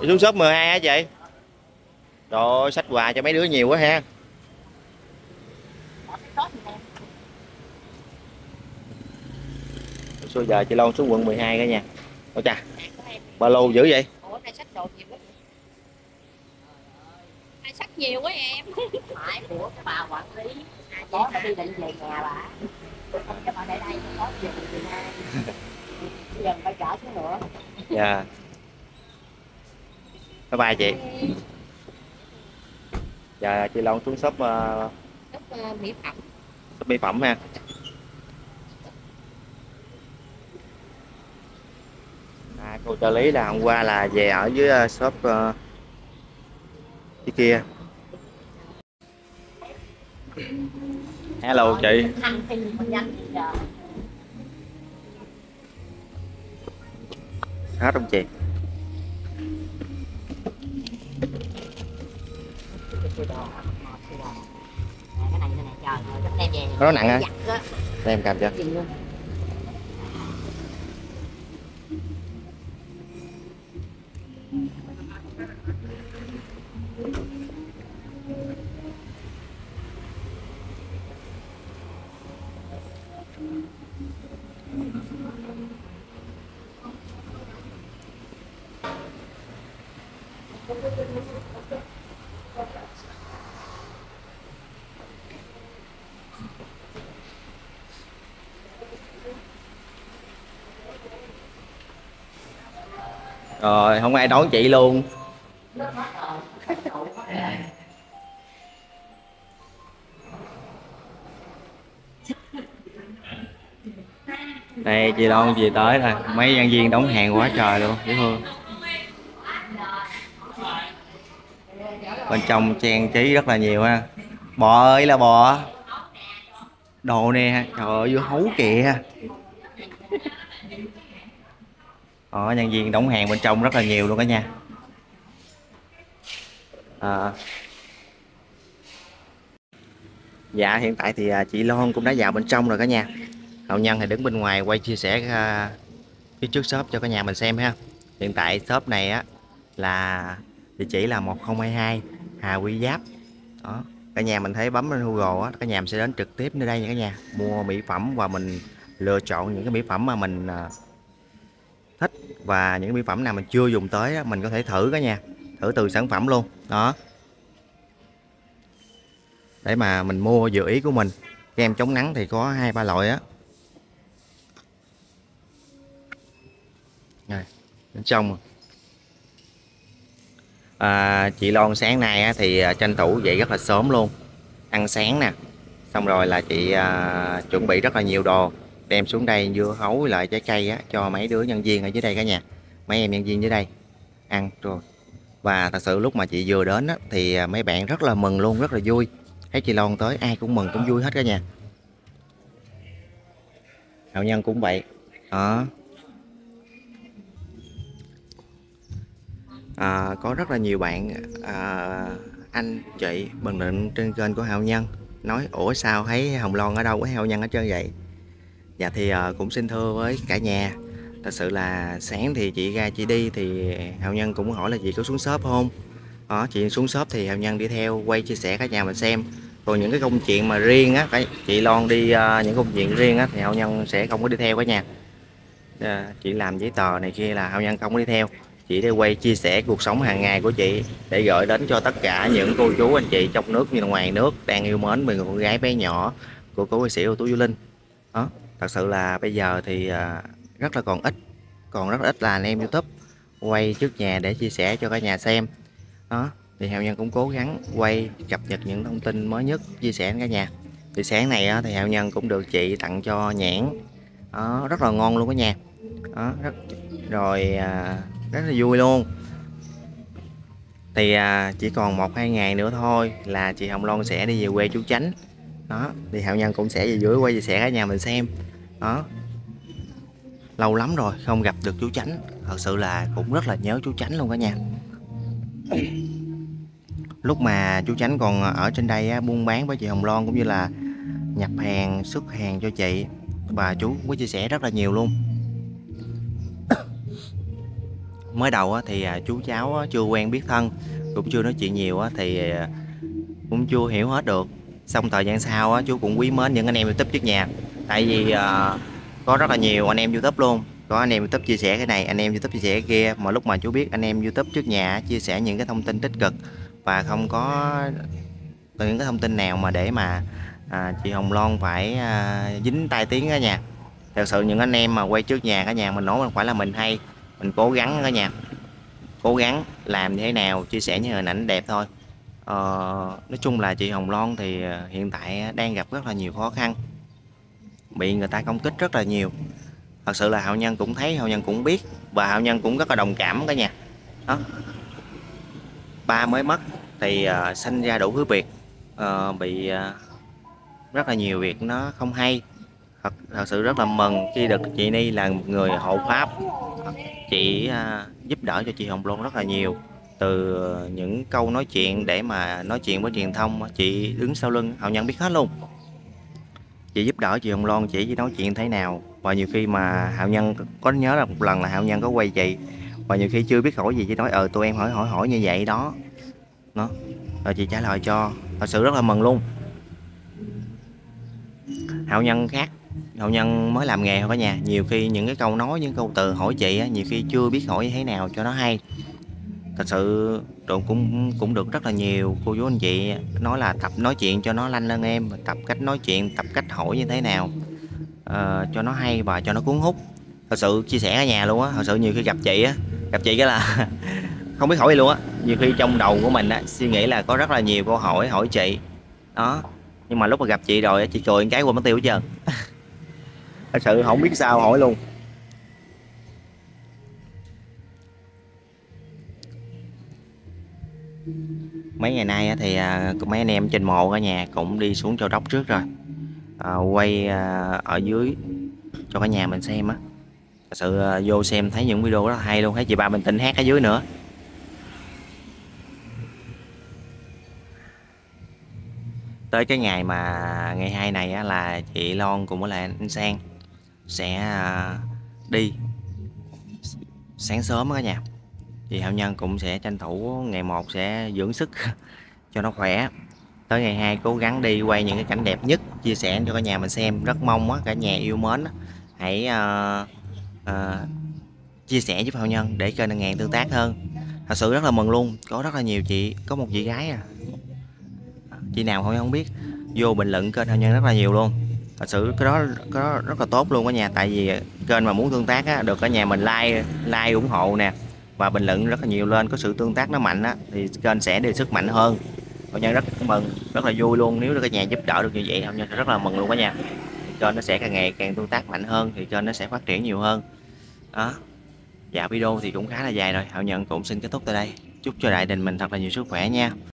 Đi xuống shop 12 hả chị. Rồi sách quà cho mấy đứa nhiều quá ha. Số giờ chị Loan xuống quận 12 cả nhà. Ôi chà Ba lô dữ vậy. Ủa sách đồ nhiều quá. Nay sách nhiều quá em? Phải của cái bà quản lý. Có phải đi định về nhà bà. Không cho bà để đây có về từ nay bây giờ phải trả xuống nữa Dạ. Bye bye chị. Dạ chị Loan xuống shop uh, Sách uh, mỹ phẩm. shop mỹ phẩm ha. À, cô trợ lý là hôm qua là về ở dưới uh, shop uh, dưới kia. Hello chị hết không chị nó nặng hả giặt á em cầm cho Rồi, không ai đón chị luôn. Đây, chị đón về tới rồi mấy nhân viên đóng hàng quá trời luôn dễ thương bên trong trang trí rất là nhiều ha. Bò ơi là bò. Đồ nè trời ơi vô hấu kìa. Ờ, nhân viên đóng hàng bên trong rất là nhiều luôn cả nha. À. dạ hiện tại thì à, chị Loan cũng đã vào bên trong rồi cả nhà. Hậu nhân thì đứng bên ngoài quay chia sẻ à, phía trước shop cho cả nhà mình xem ha. Hiện tại shop này á là địa chỉ là 1022 Hà Quy Giáp. Đó cả nhà mình thấy bấm lên Google á cả nhà mình sẽ đến trực tiếp nơi đây nha cả nhà. Mua mỹ phẩm và mình lựa chọn những cái mỹ phẩm mà mình à, thích và những mỹ phẩm nào mình chưa dùng tới á, mình có thể thử cả nhà. Thử từ sản phẩm luôn. Đó. Để mà mình mua dự ý của mình. Kem chống nắng thì có hai ba loại á. Rồi bên trong à, chị Loan sáng nay á, thì à, tranh thủ dậy rất là sớm luôn. Ăn sáng nè. Xong rồi là chị à, chuẩn bị rất là nhiều đồ. Đem xuống đây dưa hấu với lại trái cây á, cho mấy đứa nhân viên ở dưới đây cả nhà. Mấy em nhân viên dưới đây. Ăn rồi. Và thật sự lúc mà chị vừa đến á, thì à, mấy bạn rất là mừng luôn rất là vui. Thấy chị Loan tới ai cũng mừng cũng vui hết cả nhà. Hậu nhân cũng vậy. Đó. à, À, có rất là nhiều bạn à, anh chị bình luận trên kênh của hậu nhân nói ủa sao thấy hồng loan ở đâu có hậu nhân ở trơn vậy? Dạ thì à, cũng xin thưa với cả nhà thật sự là sáng thì chị ra chị đi thì hậu nhân cũng hỏi là chị có xuống shop không? Đó chị xuống shop thì hậu nhân đi theo quay chia sẻ cả nhà mình xem. Còn những cái công chuyện mà riêng á chị Loan đi uh, những công chuyện riêng á thì hậu nhân sẽ không có đi theo cả nhà. Chị làm giấy tờ này kia là hậu nhân không có đi theo chị đi quay chia sẻ cuộc sống hàng ngày của chị để gửi đến cho tất cả những cô chú anh chị trong nước như là ngoài nước đang yêu mến mình con gái bé nhỏ của cô ca sĩ ưu tú Du Linh. Đó thật sự là bây giờ thì à, rất là còn ít còn rất là ít là anh em YouTube quay trước nhà để chia sẻ cho cả nhà xem. Đó thì hạo nhân cũng cố gắng quay cập nhật những thông tin mới nhất chia sẻ với cả nhà. Thì sáng này thì hạo nhân cũng được chị tặng cho nhãn. Đó, rất là ngon luôn cả nhà đó, rất rồi à, rất là vui luôn. Thì à, chỉ còn một hai ngày nữa thôi là chị Hồng Loan sẽ đi về quê chú Chánh. Đó thì Hạo Nhân cũng sẽ về dưới quay chia sẻ cả nhà mình xem. Đó. Lâu lắm rồi không gặp được chú Chánh. Thật sự là cũng rất là nhớ chú Chánh luôn cả nhà lúc mà chú Chánh còn ở trên đây á, buôn bán với chị Hồng Loan cũng như là nhập hàng xuất hàng cho chị. Và chú cũng có chia sẻ rất là nhiều luôn mới đầu thì à, chú cháu chưa quen biết thân cũng chưa nói chuyện nhiều thì à, cũng chưa hiểu hết được. Xong thời gian sau chú cũng quý mến những anh em youtube trước nhà. Tại vì à, có rất là nhiều anh em youtube luôn. Có anh em youtube chia sẻ cái này anh em youtube chia sẻ cái kia. Mà lúc mà chú biết anh em youtube trước nhà chia sẻ những cái thông tin tích cực và không có có những cái thông tin nào mà để mà à, chị Hồng Loan phải à, dính tai tiếng cả nhà. Thật sự những anh em mà quay trước nhà cả nhà mình nói không phải là mình hay mình cố gắng đó nha, cố gắng làm như thế nào chia sẻ những hình ảnh đẹp thôi. Ờ, nói chung là chị Hồng Loan thì ờ, hiện tại đang gặp rất là nhiều khó khăn. Bị người ta công kích rất là nhiều. Thật sự là hậu nhân cũng thấy hậu nhân cũng biết và hậu nhân cũng rất là đồng cảm cả nhà đó. Ba mới mất thì uh, sinh ra đủ thứ việc. Uh, bị uh, rất là nhiều việc nó không hay. Thật thật sự rất là mừng khi được chị Ni là một người hộ pháp chị à, giúp đỡ cho chị Hồng Loan rất là nhiều. Từ à, những câu nói chuyện để mà nói chuyện với truyền thông à, chị đứng sau lưng hậu nhân biết hết luôn. Chị giúp đỡ chị Hồng Loan chỉ với nói chuyện thế nào. Và nhiều khi mà hạo nhân có nhớ là một lần là hạo nhân có quay chị. Và nhiều khi chưa biết hỏi gì, chị nói ờ tụi em hỏi hỏi hỏi như vậy đó. Nó rồi chị trả lời cho. Thật sự rất là mừng luôn. Hạo nhân khác hậu nhân mới làm nghề thôi cả nhà. Nhiều khi những cái câu nói những câu từ hỏi chị á, nhiều khi chưa biết hỏi như thế nào cho nó hay. Thật sự tụi cũng cũng được rất là nhiều. Cô chú anh chị nói là tập nói chuyện cho nó lanh lên em tập cách nói chuyện tập cách hỏi như thế nào uh, cho nó hay và cho nó cuốn hút. Thật sự chia sẻ ở nhà luôn á thật sự nhiều khi gặp chị á gặp chị cái là không biết hỏi gì luôn á. Nhiều khi trong đầu của mình á suy nghĩ là có rất là nhiều câu hỏi hỏi chị. Đó nhưng mà lúc mà gặp chị rồi chị cười cái quên mất tiêu hết trơn. thật sự không biết sao hỏi luôn. Mấy ngày nay thì à, mấy anh em trên mộ ở nhà cũng đi xuống châu đốc trước rồi. À, quay à, ở dưới cho cả nhà mình xem á. Thật sự à, vô xem thấy những video rất hay luôn thấy chị ba mình tĩnh hát ở dưới nữa. Tới cái ngày mà ngày hai này á, là chị Lon cùng với lại anh Sang sẽ à, đi. Sáng sớm cả nhà. Thì hạo nhân cũng sẽ tranh thủ ngày một sẽ dưỡng sức cho nó khỏe. Tới ngày hai cố gắng đi quay những cái cảnh đẹp nhất chia sẻ cho cả nhà mình xem. Rất mong á cả nhà yêu mến hãy uh, uh, chia sẻ giúp hạo nhân để kênh ngàn tương tác hơn. Thật sự rất là mừng luôn. Có rất là nhiều chị có một chị gái à. Chị nào không không biết vô bình luận kênh hạo nhân rất là nhiều luôn thật sự cái đó cái đó rất là tốt luôn cả nhà tại vì kênh mà muốn tương tác á, được cả nhà mình like like ủng hộ nè và bình luận rất là nhiều lên có sự tương tác nó mạnh á thì kênh sẽ đi sức mạnh hơn. Cả nhà rất mừng rất là vui luôn. Nếu được cả nhà giúp đỡ được như vậy không nhân rất là mừng luôn cả nhà kênh nó sẽ càng ngày càng tương tác mạnh hơn thì kênh nó sẽ phát triển nhiều hơn. Đó. Dạ video thì cũng khá là dài rồi. Hậu nhận cũng xin kết thúc tại đây. Chúc cho đại đình mình thật là nhiều sức khỏe nha.